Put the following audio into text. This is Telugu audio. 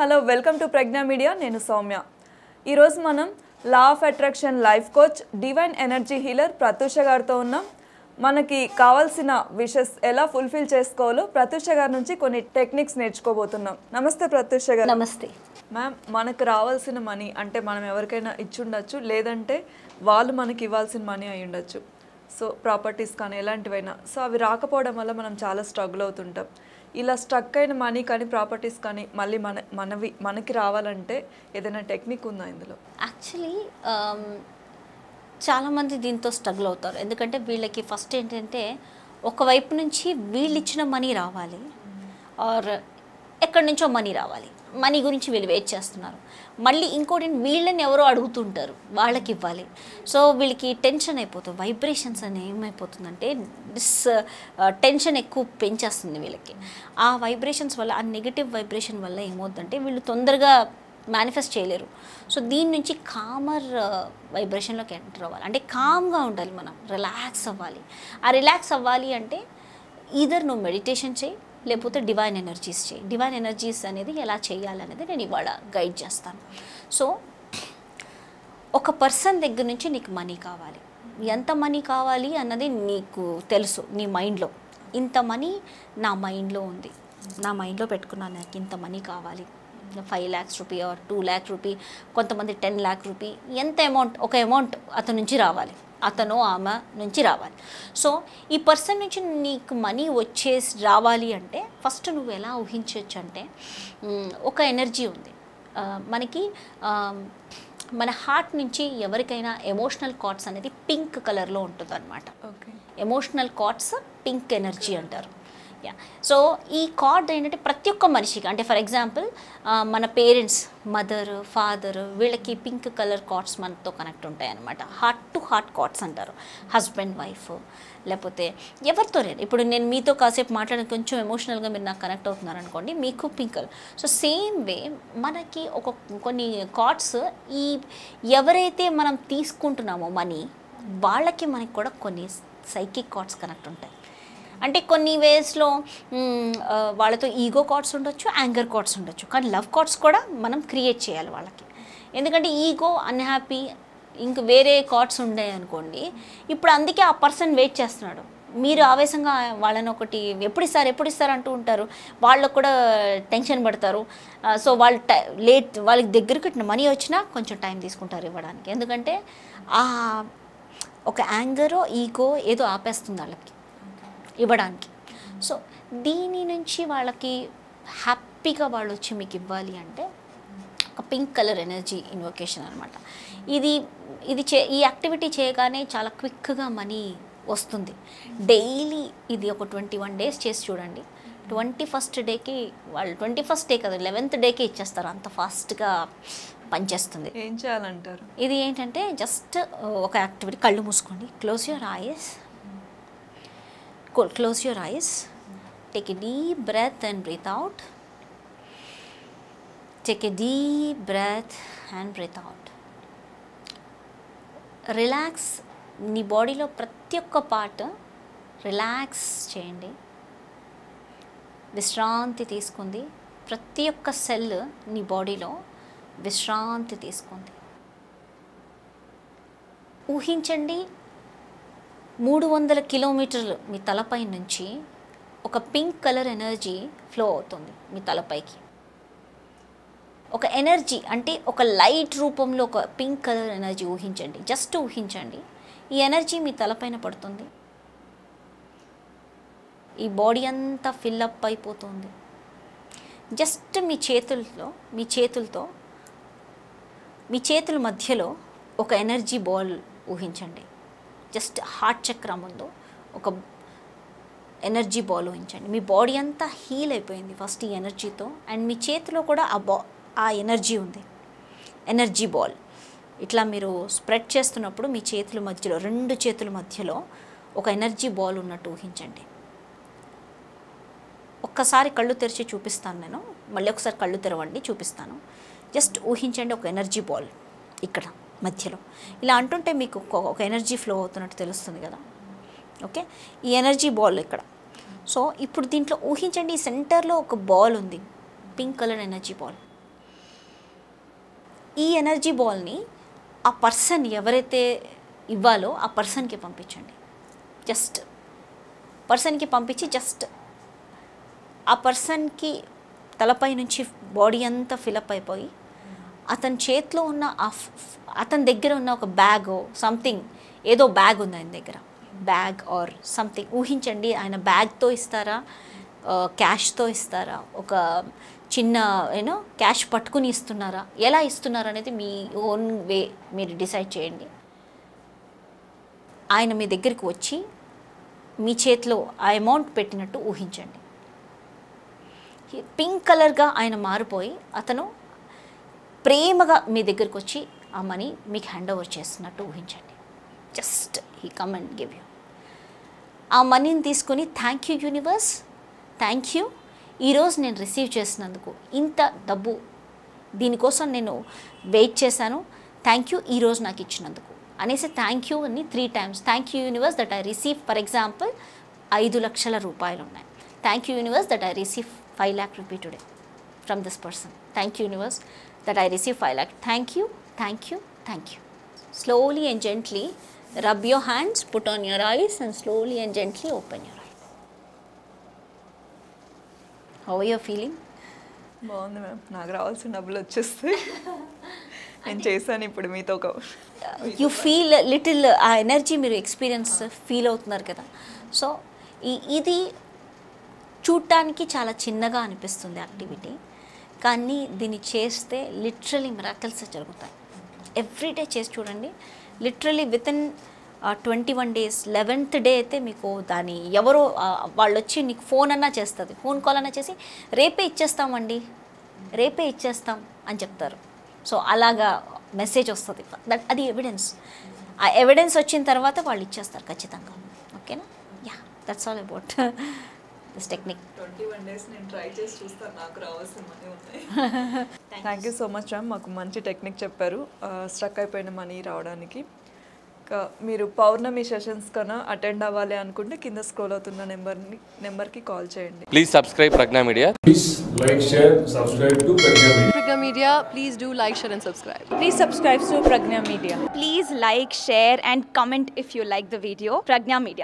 Hello welcome to Pragna media. నేను సౌమ్య. ఈరోజు మనం law of attraction life coach divine energy healer Pratyusha గారితో ఉన్నాం. మనకి కావాల్సిన విషెస్ ఎలా ఫుల్ఫిల్ చేసుకోవాలో ప్రత్యూష గారి నుంచి కొన్ని టెక్నిక్స్ నేర్చుకోబోతున్నాం. నమస్తే ప్రత్యూష గారు. నమస్తే. మ్యామ్ మనకు రావాల్సిన మనీ అంటే మనం ఎవరికైనా ఇచ్చుండొచ్చు లేదంటే వాళ్ళు మనకి ఇవ్వాల్సిన మనీ అయి ఉండొచ్చు. సో ప్రాపర్టీస్ కానీ ఎలాంటివైనా. సో అవి రాకపోవడం వల్ల మనం చాలా స్ట్రగుల్ అవుతుంటాం. ఇలా స్ట్రక్ అయిన మనీ కానీ ప్రాపర్టీస్ కానీ మళ్ళీ మన మనవి మనకి రావాలంటే ఏదైనా టెక్నిక్ ఉందా ఇందులో? యాక్చువల్లీ చాలామంది దీంతో స్ట్రగుల్ అవుతారు. ఎందుకంటే వీళ్ళకి ఫస్ట్ ఏంటంటే ఒకవైపు నుంచి వీళ్ళు ఇచ్చిన మనీ రావాలి. ఆర్ ఎక్కడి నుంచో మనీ రావాలి. మనీ గురించి వీళ్ళు వెయిట్ చేస్తున్నారు. మళ్ళీ ఇంకోటి వీళ్ళని ఎవరో అడుగుతుంటారు. వాళ్ళకి ఇవ్వాలి సో వీళ్ళకి టెన్షన్ అయిపోతుంది వైబ్రేషన్స్ అని ఏమైపోతుందంటే డిస్ టెన్షన్ uh, ఎక్కువ పెంచేస్తుంది వీళ్ళకి. ఆ వైబ్రేషన్స్ వల్ల ఆ నెగిటివ్ వైబ్రేషన్ వల్ల ఏమవుతుందంటే వీళ్ళు తొందరగా మేనిఫెస్ట్ చేయలేరు. సో దీని నుంచి కామర్ వైబ్రేషన్లోకి ఎంటర్ అవ్వాలి. అంటే కామ్గా ఉండాలి మనం. రిలాక్స్ అవ్వాలి. ఆ రిలాక్స్ అవ్వాలి అంటే ఈధర్ నువ్వు మెడిటేషన్ చేయి లేకపోతే డివైన్ ఎనర్జీస్ చేయి. డివైన్ ఎనర్జీస్ అనేది ఎలా చేయాలనేది నేను ఇవాళ గైడ్ చేస్తాను. సో ఒక పర్సన్ దగ్గర నుంచి నీకు మనీ కావాలి. ఎంత మనీ కావాలి అన్నది నీకు తెలుసు నీ మైండ్లో ఇంత మనీ నా మైండ్లో ఉంది. నా మైండ్లో పెట్టుకున్నాను నాకు ఇంత మనీ కావాలి. Five lakhs rupee or two lakh rupee కొంతమంది టెన్ ల్యాక్ రూపీ ఎంత అమౌంట్ ఒక అమౌంట్ అతని నుంచి రావాలి. అతను ఆమె నుంచి రావాలి. సో ఈ పర్సన్ నుంచి నీకు మనీ వచ్చేసి రావాలి అంటే ఫస్ట్ నువ్వు ఎలా ఊహించవచ్చు అంటే ఒక ఎనర్జీ ఉంది. మనకి మన హార్ట్ నుంచి ఎవరికైనా ఎమోషనల్ కార్డ్స్ అనేది పింక్ కలర్లో ఉంటుంది అనమాట okay emotional cards pink energy అంటారు. యా సో ఈ కార్డ్ ఏంటంటే ప్రతి ఒక్క మనిషికి అంటే ఫర్ ఎగ్జాంపుల్ మన పేరెంట్స్ మదర్ ఫాదర్ వీళ్ళకి పింక్ కలర్ కార్డ్స్ మనతో కనెక్ట్ ఉంటాయి అనమాట హార్ట్ టు హార్ట్ కార్డ్స్ అంటారు. హస్బెండ్ వైఫ్ లేకపోతే ఎవరితో లేదు ఇప్పుడు నేను మీతో కాసేపు మాట్లాడిన కొంచెం ఎమోషనల్గా మీరు నాకు కనెక్ట్ అవుతున్నారు అనుకోండి మీకు పింక్ సో సేమ్ వే మనకి ఒక కొన్ని కార్డ్స్ ఈ ఎవరైతే మనం తీసుకుంటున్నామో మనీ వాళ్ళకి మనకి కూడా కొన్ని సైకిక్ కార్డ్స్ కనెక్ట్ ఉంటాయి. అంటే కొన్ని వేస్లో వాళ్ళతో ఈగో కార్డ్స్ ఉండొచ్చు యాంగర్ కార్డ్స్ ఉండొచ్చు. కానీ లవ్ కార్డ్స్ కూడా మనం క్రియేట్ చేయాలి వాళ్ళకి. ఎందుకంటే ఈగో అన్హ్యాపీ ఇంక వేరే కార్డ్స్ ఉన్నాయి అనుకోండి ఇప్పుడు అందుకే ఆ పర్సన్ వెయిట్ చేస్తున్నాడు. మీరు ఆవేశంగా వాళ్ళని ఒకటి ఎప్పుడు ఇస్తారు ఎప్పుడు ఇస్తారు అంటూ ఉంటారు. వాళ్ళకు కూడా టెన్షన్ పడతారు. సో వాళ్ళు టై లేట్ వాళ్ళకి దగ్గరికి మనీ వచ్చినా కొంచెం టైం తీసుకుంటారు ఇవ్వడానికి. ఎందుకంటే ఆ ఒక యాంగరో ఈగో ఏదో ఆపేస్తుంది వాళ్ళకి. ఇవ్వడానికి. సో దీని నుంచి వాళ్ళకి హ్యాపీగా వాళ్ళు వచ్చి మీకు ఇవ్వాలి అంటే ఒక పింక్ కలర్ ఎనర్జీ ఇన్వొకేషన్ అనమాట ఇది ఇది చే ఈ యాక్టివిటీ చేయగానే చాలా క్విక్గా మనీ వస్తుంది. డైలీ ఇది ఒక ట్వంటీ వన్ డేస్ చేసి చూడండి. ట్వంటీ ఫస్ట్ డేకి వాళ్ళు ట్వంటీ ఫస్ట్ డే కదా లెవెన్త్ డేకి ఇచ్చేస్తారు. అంత ఫాస్ట్గా పనిచేస్తుంది. ఏం చేయాలంటారు? ఇది ఏంటంటే జస్ట్ ఒక యాక్టివిటీ కళ్ళు మూసుకోండి. Close your eyes. Close your eyes take a deep breath and breathe out take a deep breath and breathe out relax నీ బాడీలో ప్రతి ఒక్క పార్ట్ రిలాక్స్ చేయండి. విశ్రాంతి తీసుకుంది. ప్రతి ఒక్క సెల్ నీ బాడీలో విశ్రాంతి తీసుకుంది. ఊహించండి మూడు వందల కిలోమీటర్లు మీ తలపై నుంచి ఒక పింక్ కలర్ ఎనర్జీ ఫ్లో అవుతుంది మీ తలపైకి. ఒక ఎనర్జీ అంటే ఒక లైట్ రూపంలో ఒక పింక్ కలర్ ఎనర్జీ ఊహించండి. జస్ట్ ఊహించండి. ఈ ఎనర్జీ మీ తలపైన పడుతుంది. ఈ బాడీ అంతా ఫిల్అప్ అయిపోతుంది. జస్ట్ మీ చేతులతో మీ చేతులతో మీ చేతుల మధ్యలో ఒక ఎనర్జీ బాల్ ఊహించండి. జస్ట్ హార్ట్ చక్ర ముందు ఒక ఎనర్జీ బాల్ ఊహించండి మీ బాడీ అంతా హీల్ అయిపోయింది ఫస్ట్ ఈ ఎనర్జీతో. అండ్ మీ చేతిలో కూడా ఆ బా ఆ ఎనర్జీ ఉంది. Energy ball. ఇట్లా మీరు స్ప్రెడ్ చేస్తున్నప్పుడు మీ చేతుల మధ్యలో రెండు చేతుల మధ్యలో ఒక ఎనర్జీ బాల్ ఉన్నట్టు ఊహించండి. ఒక్కసారి కళ్ళు తెరిచి చూపిస్తాను నేను. మళ్ళీ ఒకసారి కళ్ళు తెరవండి చూపిస్తాను. జస్ట్ ఊహించండి ఒక ఎనర్జీ బాల్. ఇక్కడ. మధ్యలో. ఇలా అంటుంటే మీకు ఒక- ఎనర్జీ ఫ్లో అవుతున్నట్టు తెలుస్తుంది కదా. ఓకే ఈ ఎనర్జీ బాల్ ఇక్కడ. సో ఇప్పుడు దీంట్లో ఊహించండి ఈ సెంటర్లో ఒక బాల్ ఉంది. పింక్ కలర్ ఎనర్జీ బాల్ ఈ ఎనర్జీ బాల్ని ఆ పర్సన్ ఎవరైతే ఇవ్వాలో ఆ పర్సన్కి పంపించండి. జస్ట్ పర్సన్కి పంపించి జస్ట్ ఆ పర్సన్కి తలపై నుంచి బాడీ అంతా ఫిలప్ అయిపోయి అతని చేతిలో ఉన్న ఆ అతని దగ్గర ఉన్న ఒక బ్యాగ్ సంథింగ్ ఏదో బ్యాగ్ ఉంది ఆయన దగ్గర. బ్యాగ్ ఆర్ సంథింగ్ ఊహించండి ఆయన బ్యాగ్తో ఇస్తారా? క్యాష్తో ఇస్తారా? ఒక చిన్న యూనో క్యాష్ పట్టుకుని ఇస్తున్నారా? ఎలా ఇస్తున్నారా అనేది మీ ఓన్ వే మీరు డిసైడ్ చేయండి. ఆయన మీ దగ్గరికి వచ్చి మీ చేతిలో ఆ అమౌంట్ పెట్టినట్టు ఊహించండి. పింక్ కలర్గా ఆయన మారిపోయి అతను ప్రేమగా మీ దగ్గరికి వచ్చి ఆ మనీ మీకు హ్యాండ్ ఓవర్ చేస్తున్నట్టు ఊహించండి. Just he come and give you ఆ మనీని తీసుకొని thank you universe thank you ఈరోజు నేను రిసీవ్ చేసినందుకు ఇంత డబ్బు దీనికోసం నేను వెయిట్ చేశాను. థ్యాంక్ యూ ఈరోజు నాకు ఇచ్చినందుకు. అనేసి థ్యాంక్ యూ అని three times thank you universe that I receive for example ఐదు లక్షల రూపాయలు ఉన్నాయి thank you universe that I receive five lakh rupee today from this person thank you universe that I receive five lakh thank you thank you thank you slowly and gently rub your hands put on your eyes and slowly and gently open your eyes. How are you feeling? బాగుంది మ్యామ్ నాకు రావాల్సిన డబ్బులు వచ్చేస్తాయి. నేను చేశాను ఇప్పుడు మీతో ఒక యూ ఫీల్ లిటిల్ ఆ ఎనర్జీ మీరు ఎక్స్పీరియన్స్ ఫీల్ అవుతున్నారు కదా. సో ఇది చూడటానికి చాలా చిన్నగా అనిపిస్తుంది యాక్టివిటీ కానీ దీన్ని చేస్తే లిటరలీ మిరాకల్స్ జరుగుతాయి. ఎవ్రీడే చేసి చూడండి. Literally with in twenty one days eleventh day అయితే మీకు దాని ఎవరో వాళ్ళు వచ్చి నీకు ఫోన్ అన్నా చేస్తుంది. ఫోన్ కాల్ అన్నా చేసి రేపే ఇచ్చేస్తామండి. రేపే ఇచ్చేస్తాం అని చెప్తారు. సో అలాగా మెసేజ్ వస్తుంది. దట్ అది ఎవిడెన్స్ ఆ ఎవిడెన్స్ వచ్చిన తర్వాత వాళ్ళు ఇచ్చేస్తారు ఖచ్చితంగా. ఓకేనా yeah that's all about this technique thank you so much ma'am మాకు మంచి టెక్నిక్ చెప్పారు. స్ట్రక్ అయిపోయిన మనీ రావడానికి. మీరు పౌర్ణమి సెషన్స్ కన్నా అటెండ్ అవ్వాలి అనుకుంటే కింద స్క్రోల్ అవుతున్న నెంబర్ నెంబర్కి కాల్ చేయండి. Please subscribe Pragya media please like share subscribe to Pragya media Pragya media please do like share and subscribe please subscribe to Pragya media please like share and comment if you like the video Pragya media